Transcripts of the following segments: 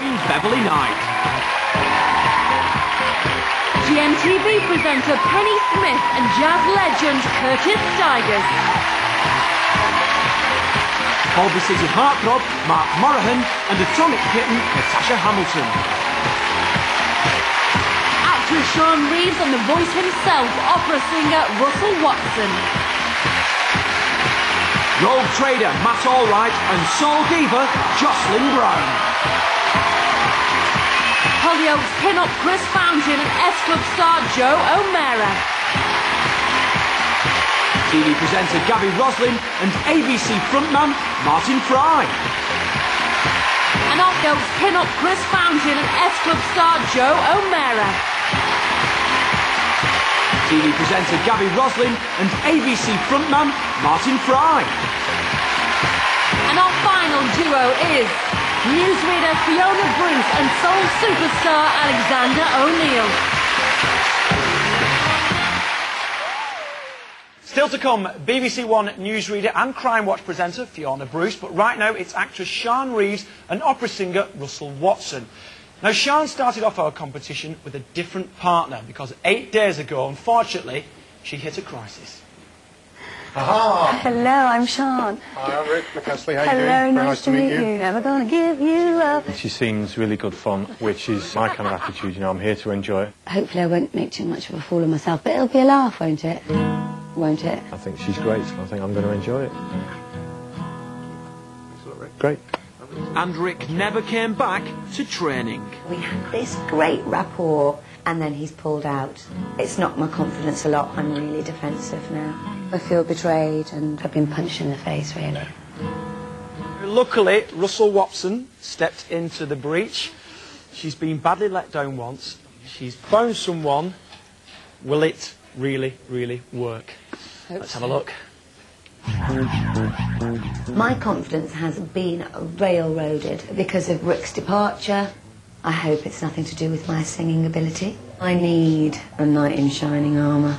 Queen Beverley Knight. GMTV presenter Penny Smith and jazz legend Curtis Stigers. Holby City heartthrob Mark Moraghan and atomic kitten Natasha Hamilton. Actor Sian Reeves and the voice himself, opera singer Russell Watson. Rogue trader Matt Allwright and soul diva Jocelyn Brown. Hollyoaks pin-up Chris Fountain and S-Club star Jo O'Meara. TV presenter Gaby Roslin and ABC frontman Martin Fry. And Hollyoaks pin-up Chris Fountain and S-Club star Jo O'Meara. TV presenter Gaby Roslin and ABC frontman Martin Fry. And our final duo is newsreader Fiona Bruce and soul superstar Alexander O'Neal. Still to come, BBC One newsreader and Crime Watch presenter Fiona Bruce, but right now it's actress Sian Reeves and opera singer Russell Watson. Now, Sian started off our competition with a different partner because eight days ago, unfortunately, she hit a crisis. Aha! Hello, I'm Sian. Hi, I'm Rick Astley. How you Hello, doing? Very nice, to meet you. Never gonna give you up. She seems really good fun, which is my kind of attitude. You know, I'm here to enjoy it. Hopefully I won't make too much of a fool of myself, but it'll be a laugh, won't it? Won't it? I think she's great. I think I'm going to enjoy it. Great. And Rick never came back to training. We had this great rapport, and then he's pulled out. It's knocked my confidence a lot. I'm really defensive now. I feel betrayed, and I've been punched in the face, really. Luckily, Russell Watson stepped into the breach. She's been badly let down once. She's found someone. Will it really, really work? Let's have a look. My confidence has been railroaded because of Rick's departure. I hope it's nothing to do with my singing ability. I need a knight in shining armour.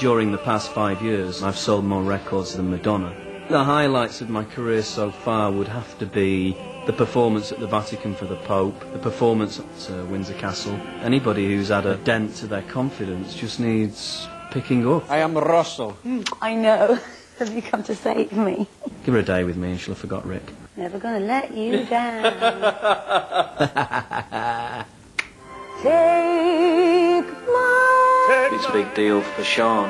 During the past five years, I've sold more records than Madonna. The highlights of my career so far would have to be the performance at the Vatican for the Pope, the performance at uh, Windsor Castle. Anybody who's had a dent to their confidence just needs picking up. I am Russell. I know. Have you come to save me? Give her a day with me and she'll have forgot Rick. Never gonna let you down. Take my... It's a big deal for Sian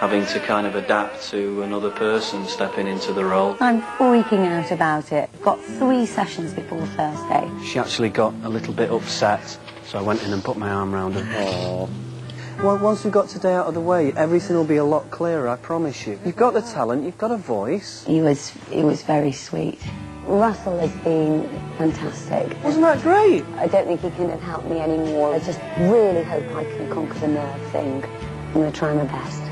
having to kind of adapt to another person stepping into the role. I'm freaking out about it. Got three sessions before Thursday. She actually got a little bit upset, so I went in and put my arm around her. Well, once we've got today out of the way, everything will be a lot clearer, I promise you. You've got the talent, you've got a voice. He was, he was very sweet. Russell has been fantastic. Wasn't that great? I don't think he can have helped me anymore. I just really hope I can conquer the nerve thing. I'm going to try my best.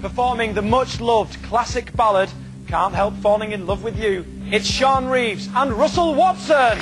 Performing the much loved classic ballad, Can't Help Falling in Love with You, it's Sian Reeves and Russell Watson.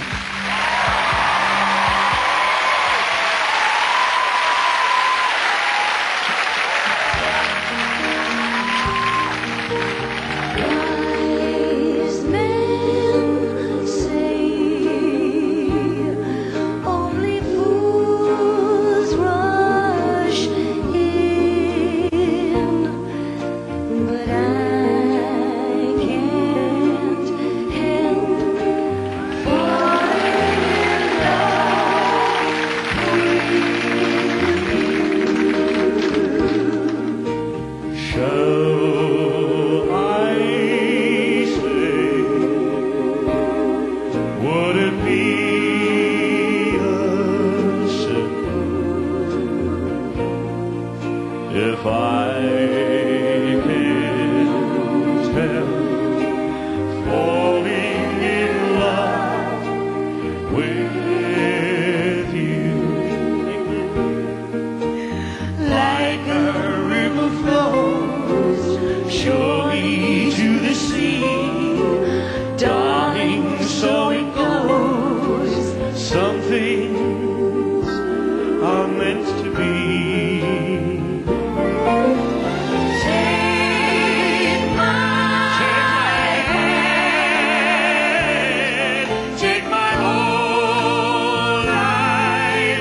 Would it be a sin if I can't him, falling in love with you, like a river flows surely?